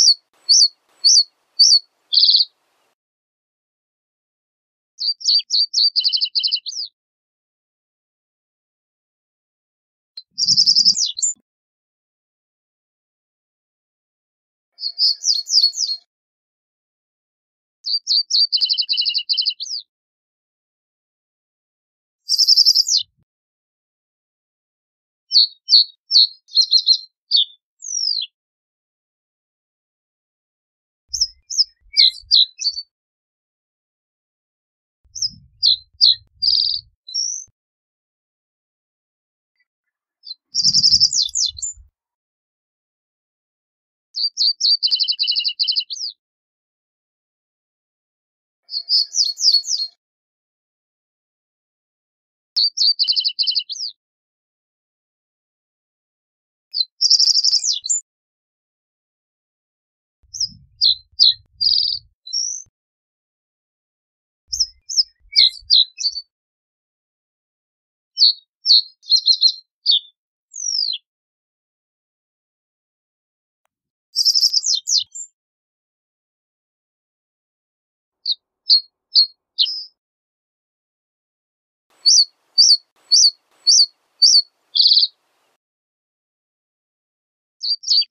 you you you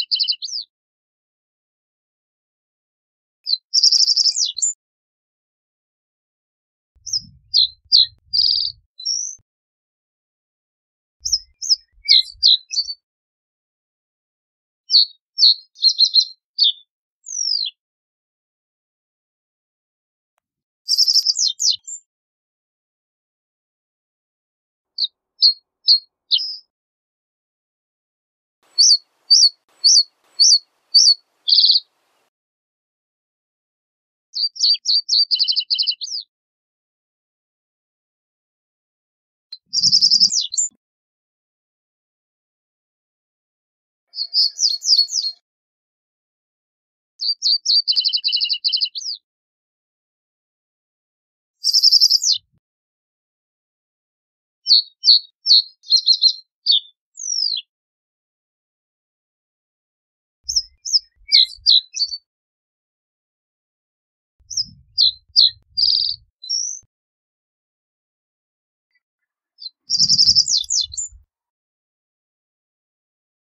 you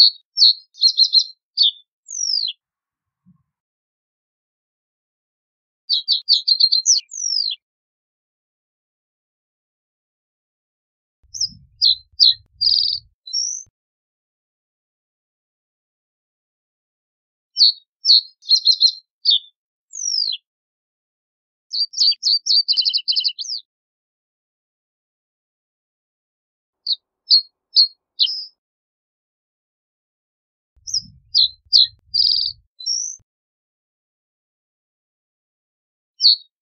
you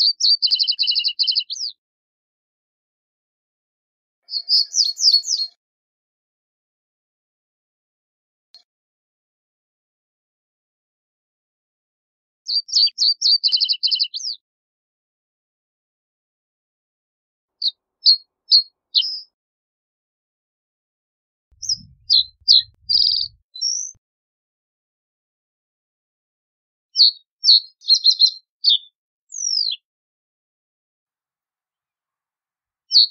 チェックしてみてください。you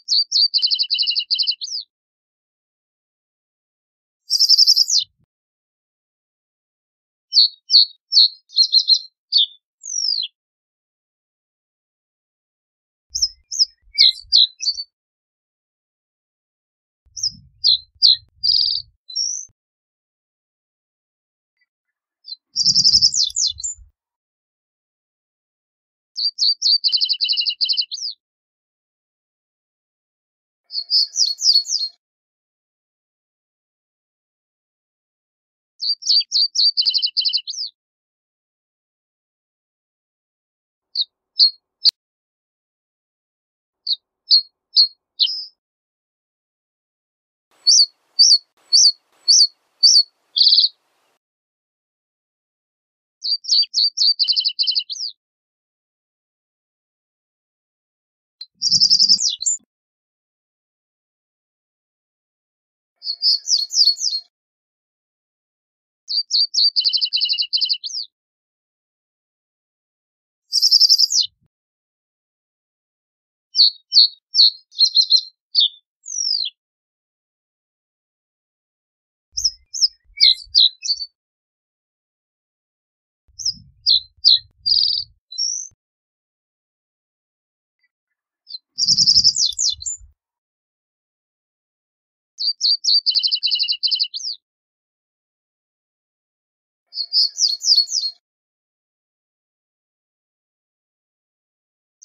you you you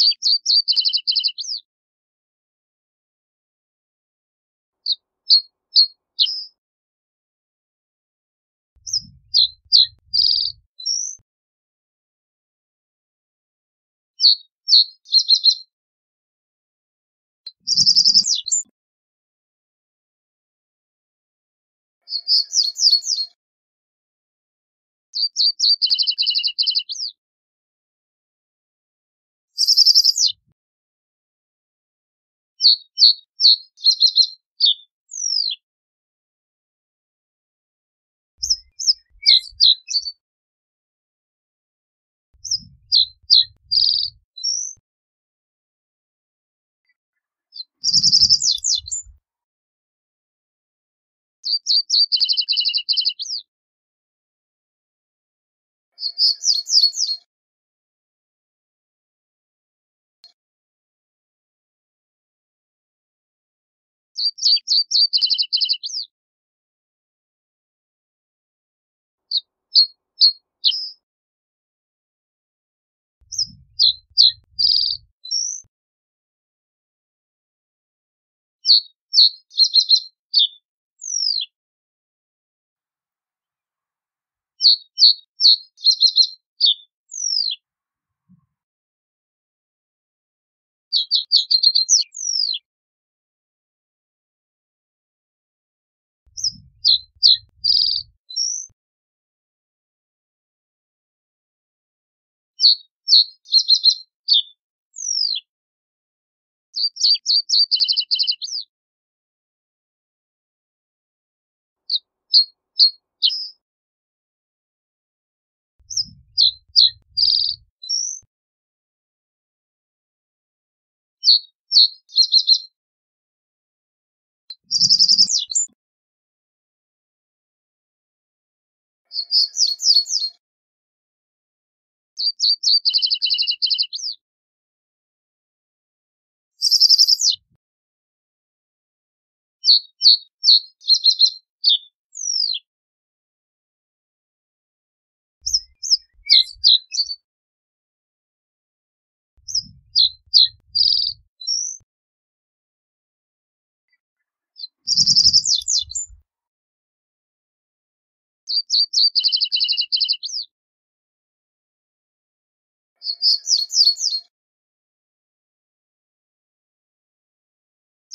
you you you you you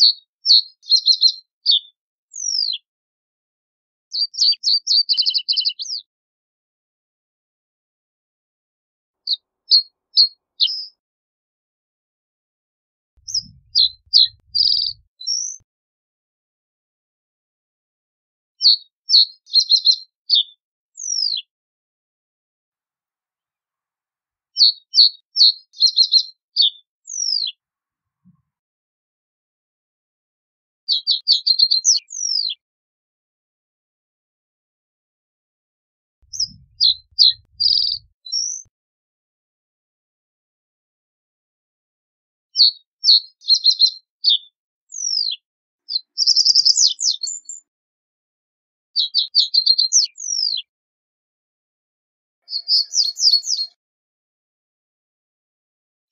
Thank you.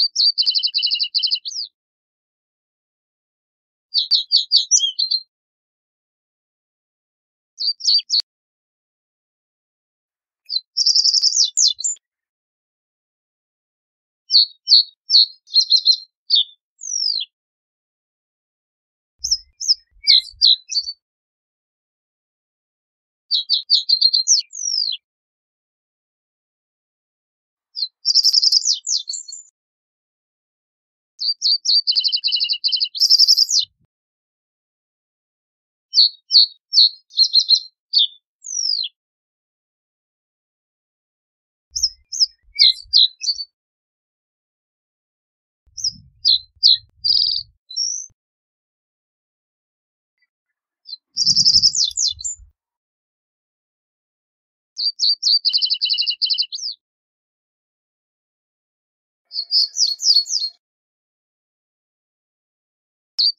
先生 you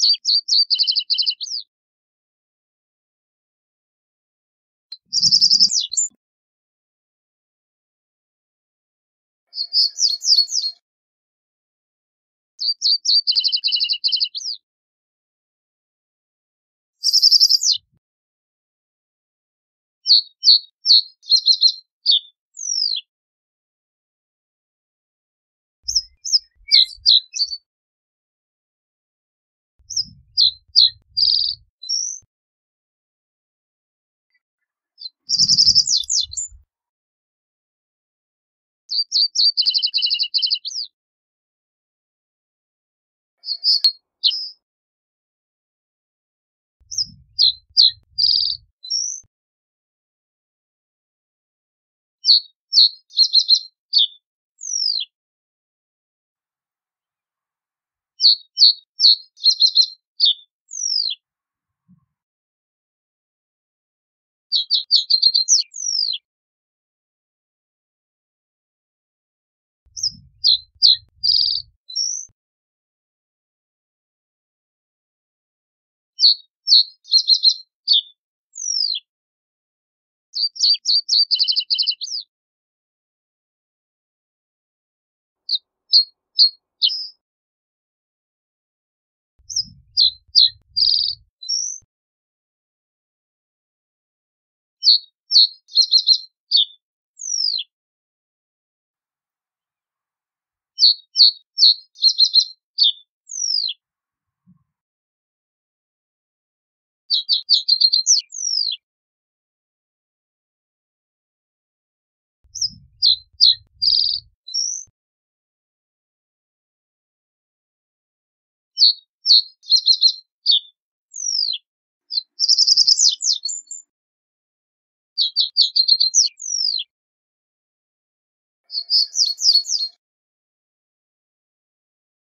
何でですか? you you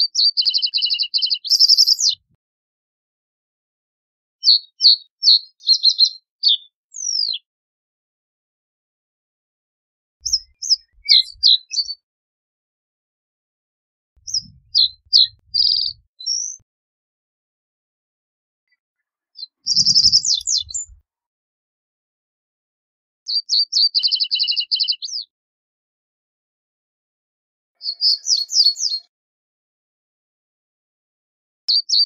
you you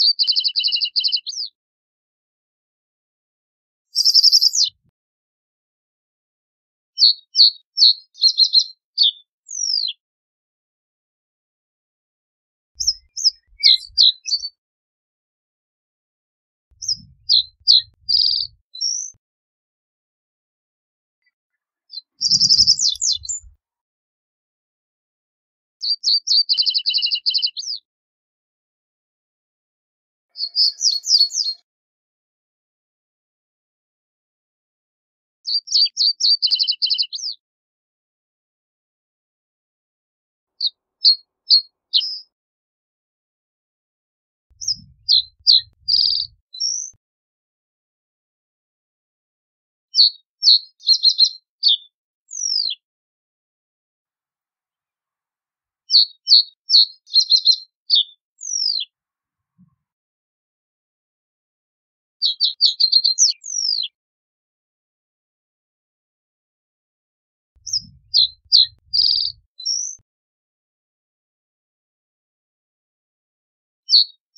you な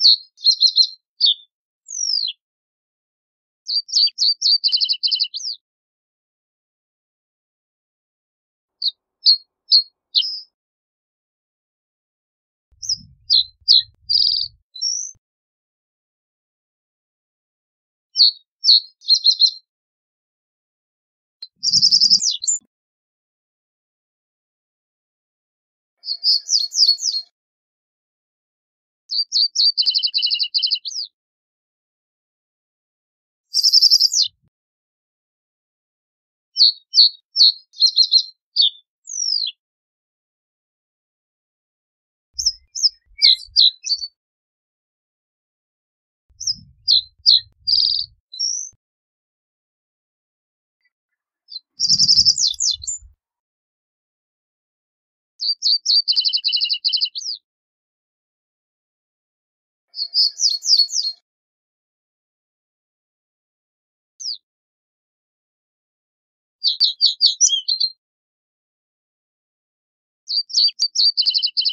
you you Thank you.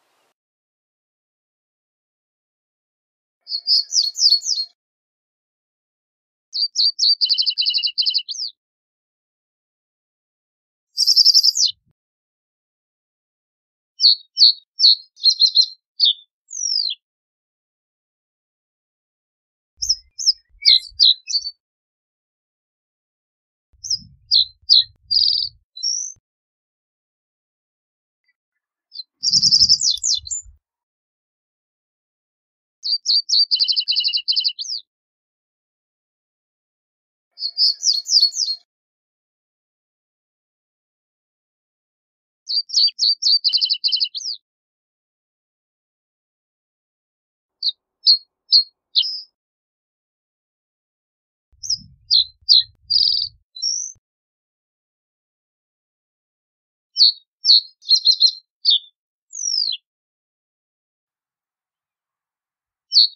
you you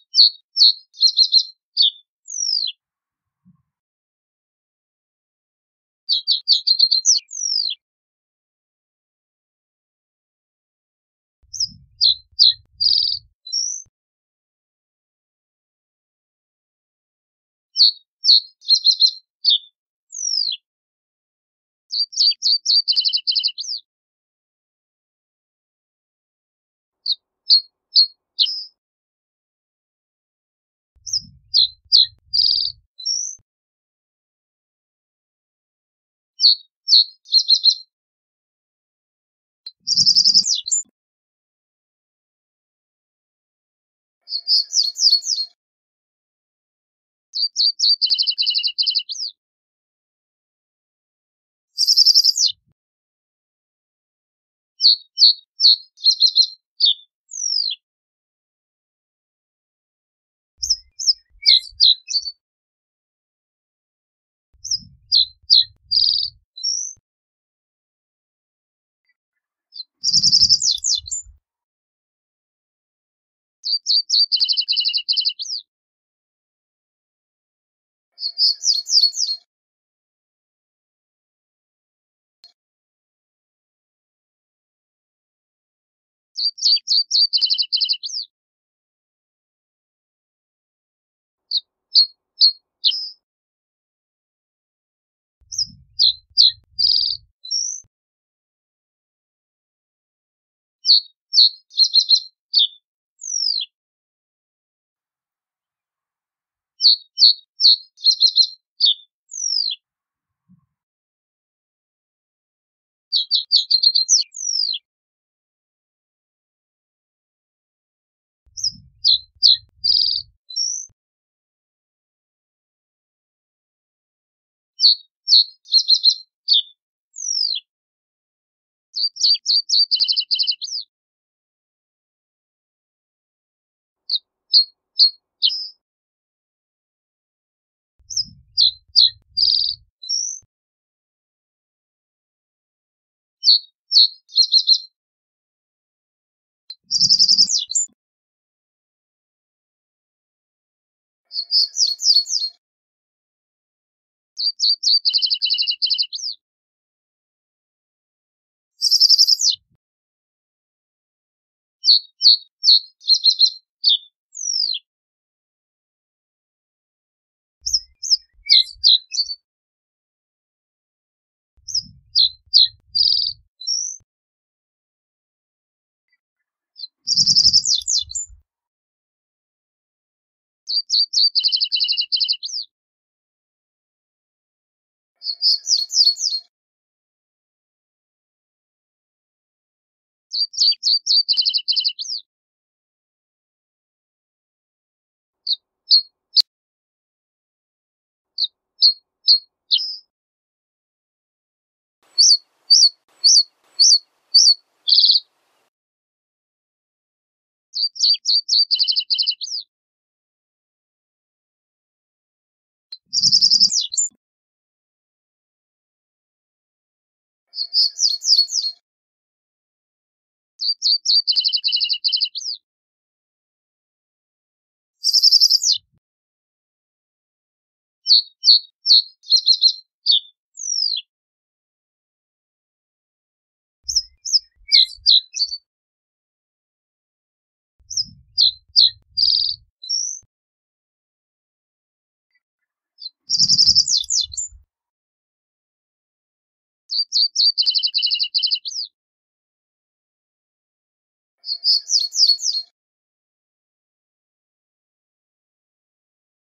you you Thank you. you you you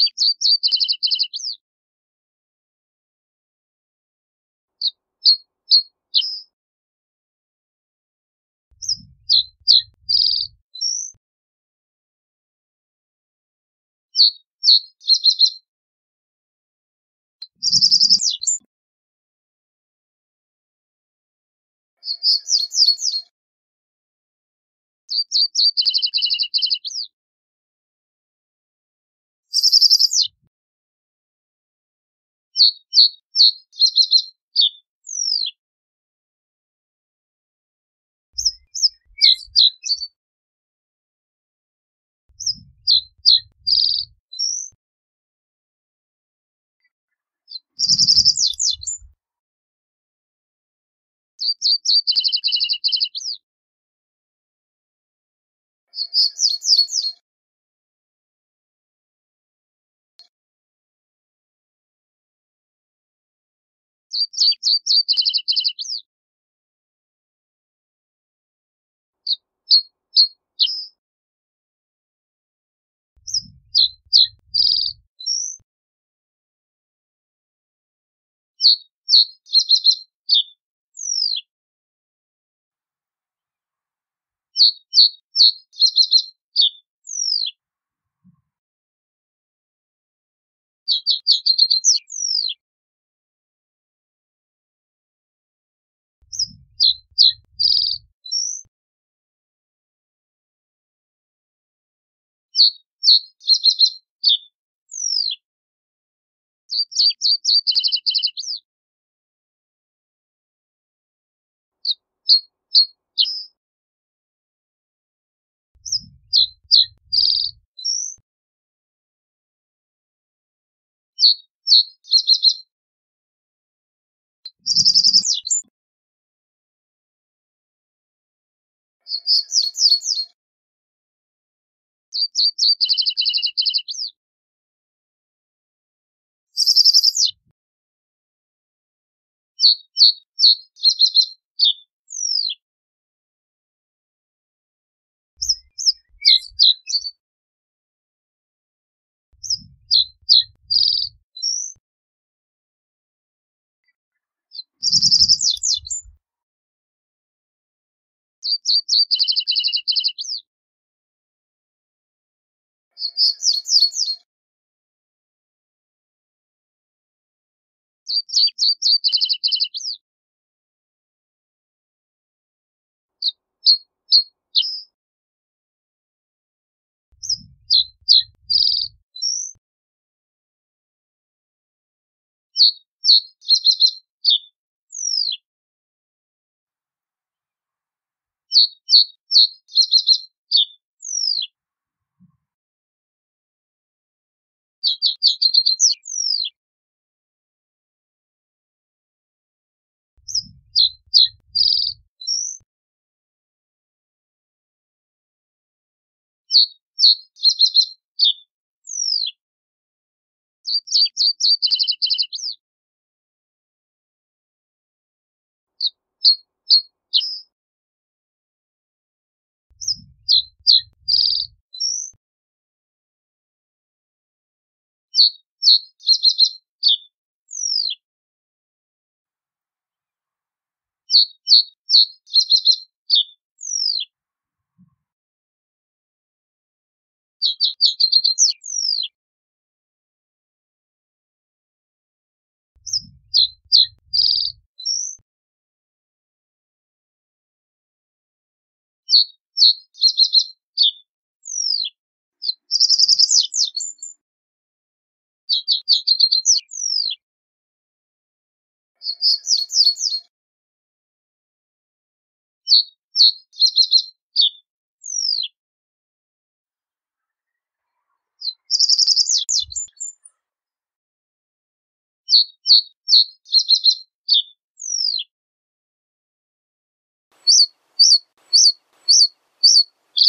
you you you you すいません。you you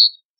you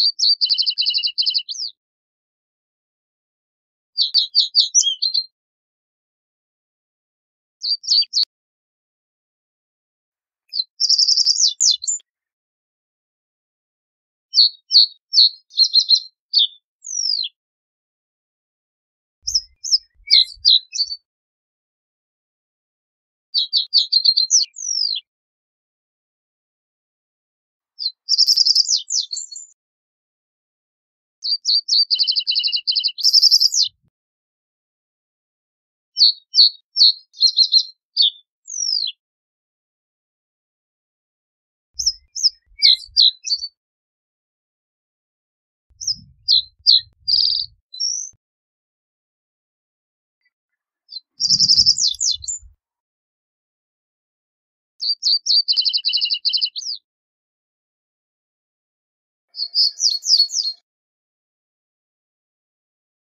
先生 you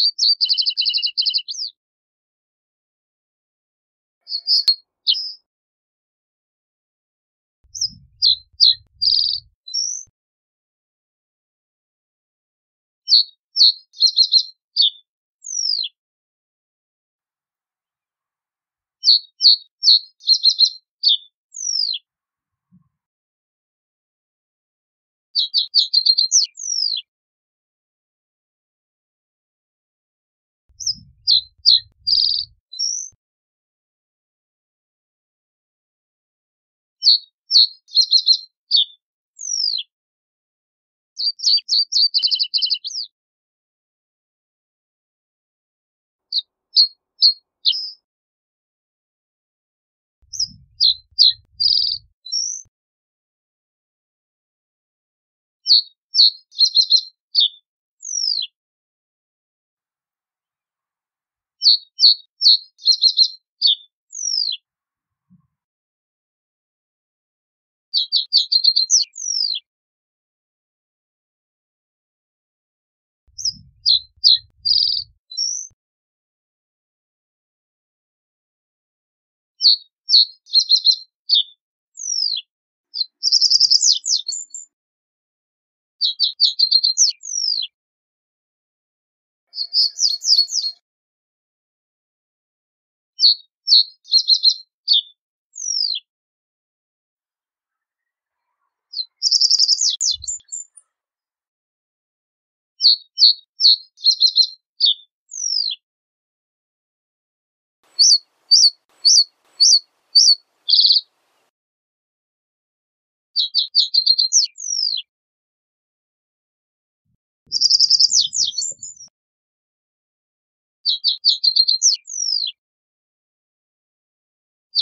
you ただいま。you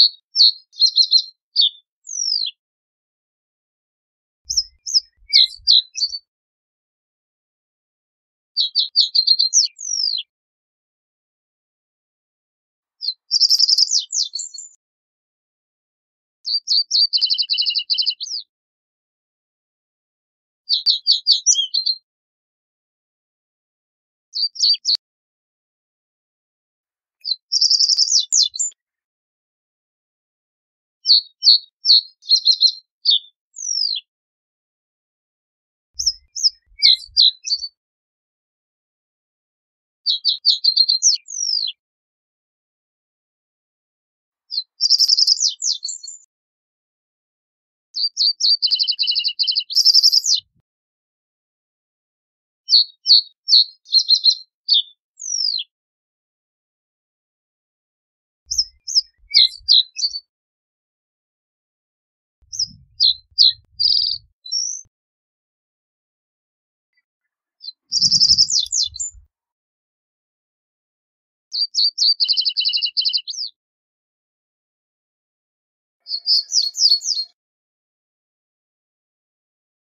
先生 you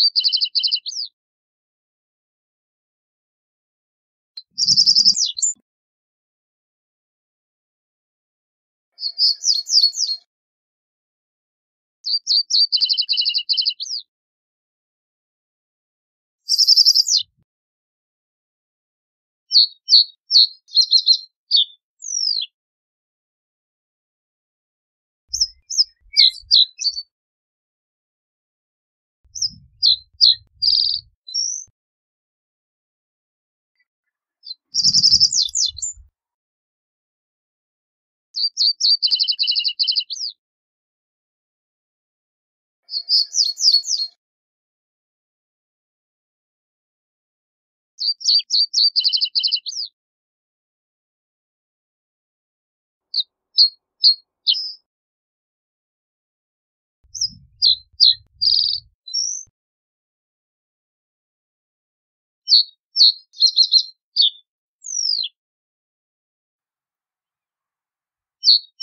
you you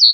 you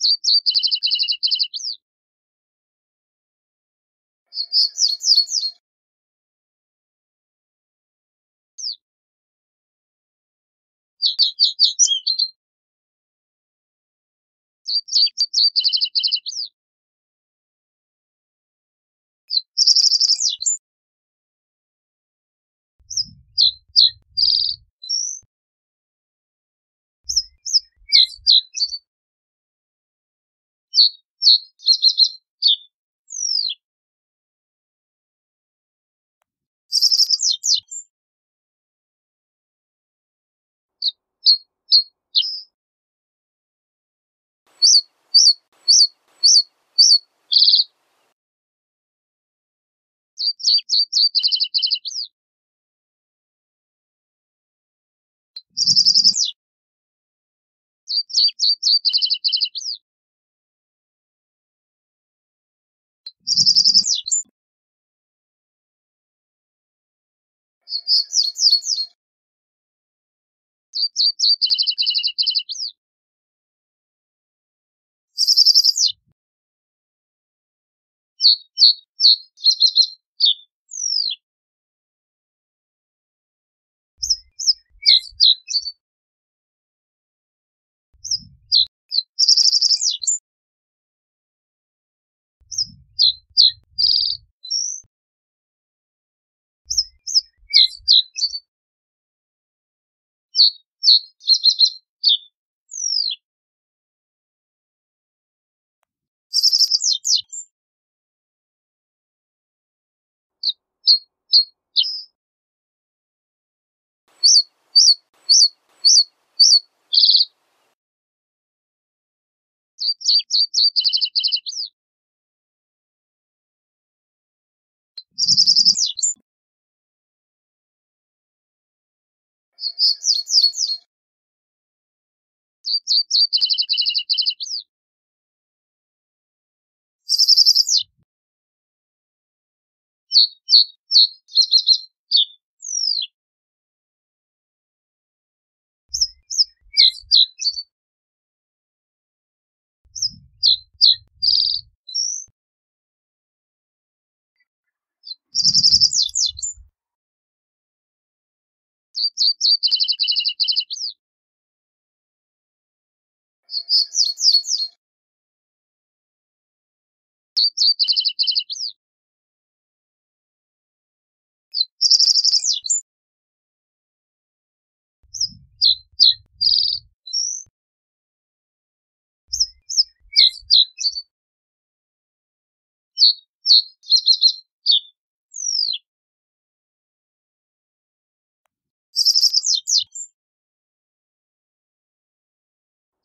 you Thank you. you you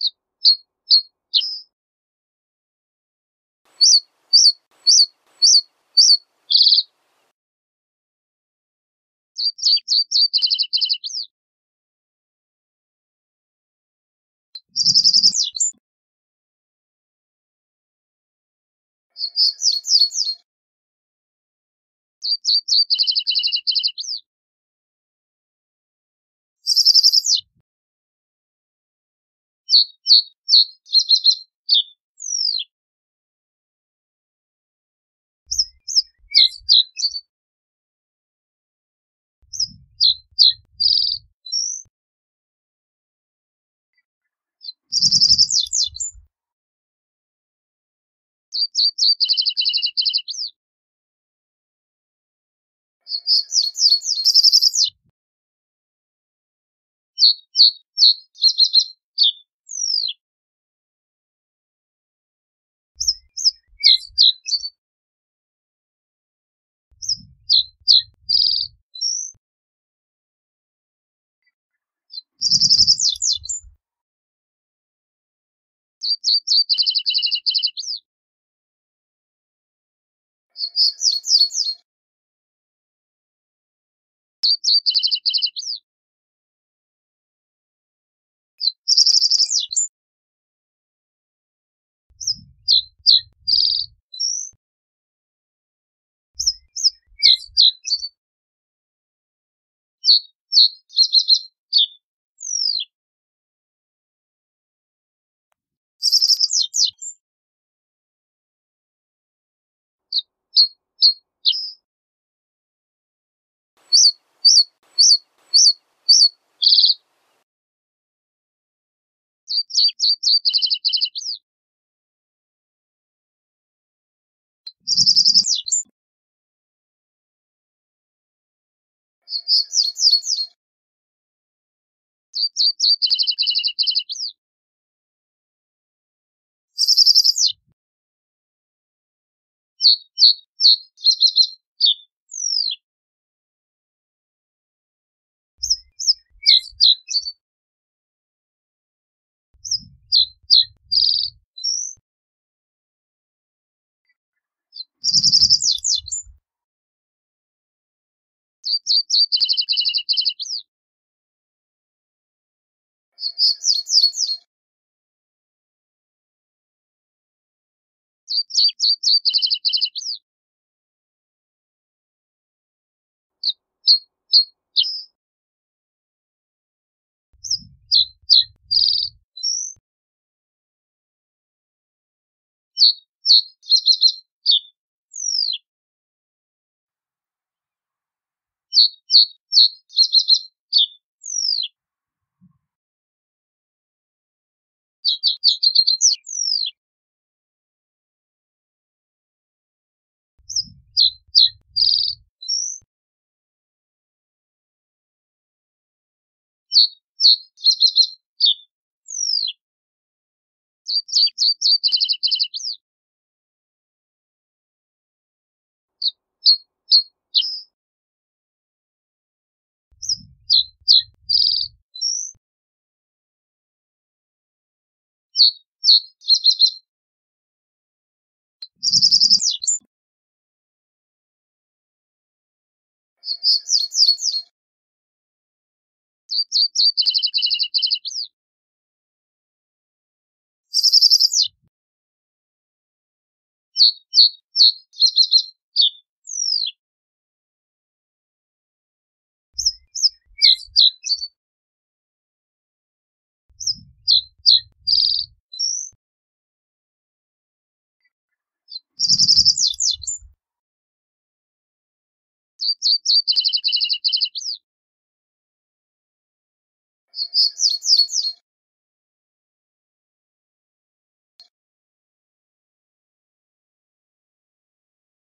you you you you you you you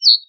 you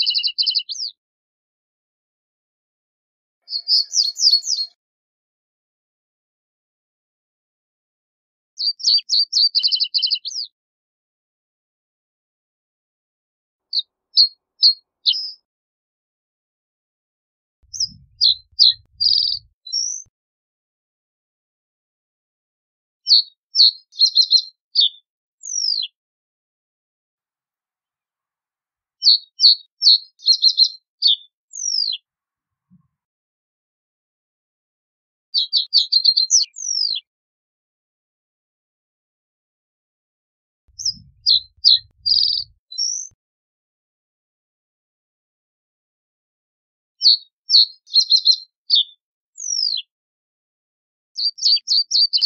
you you